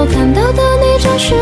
我看到的你就是